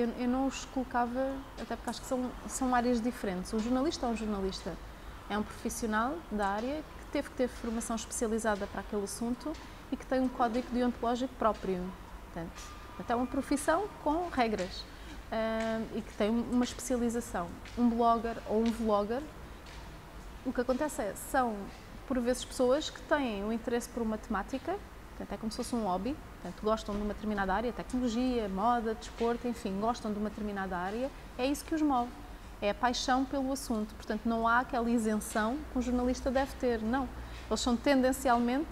eu, eu não os colocava, até porque acho que são, são áreas diferentes. O jornalista é um jornalista, é um profissional da área que teve que ter formação especializada para aquele assunto e que tem um código deontológico próprio. Portanto, até uma profissão com regras uh, e que tem uma especialização. Um blogger ou um vlogger, o que acontece é, são por vezes pessoas que têm um interesse por uma temática, portanto, é como se fosse um hobby, portanto, gostam de uma determinada área, tecnologia, moda, desporto, enfim, gostam de uma determinada área, é isso que os move. É a paixão pelo assunto. Portanto, não há aquela isenção que um jornalista deve ter. Não. Eles são tendencialmente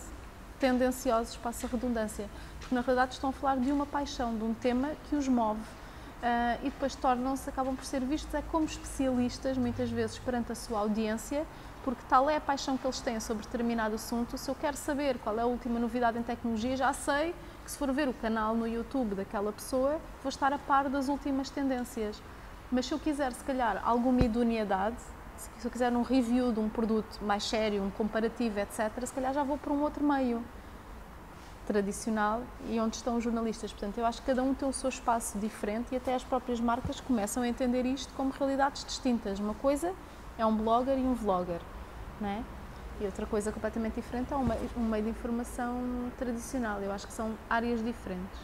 tendenciosos, passa a redundância, porque na realidade estão a falar de uma paixão, de um tema que os move. Uh, e depois tornam-se, acabam por ser vistos é como especialistas, muitas vezes, perante a sua audiência, porque tal é a paixão que eles têm sobre determinado assunto. Se eu quero saber qual é a última novidade em tecnologia, já sei que se for ver o canal no YouTube daquela pessoa, vou estar a par das últimas tendências. Mas se eu quiser, se calhar, alguma idoneidade, se eu quiser um review de um produto mais sério, um comparativo, etc., se calhar já vou para um outro meio tradicional e onde estão os jornalistas. Portanto, eu acho que cada um tem o seu espaço diferente e até as próprias marcas começam a entender isto como realidades distintas. Uma coisa é um blogger e um vlogger, não é? E outra coisa completamente diferente é um meio de informação tradicional. Eu acho que são áreas diferentes.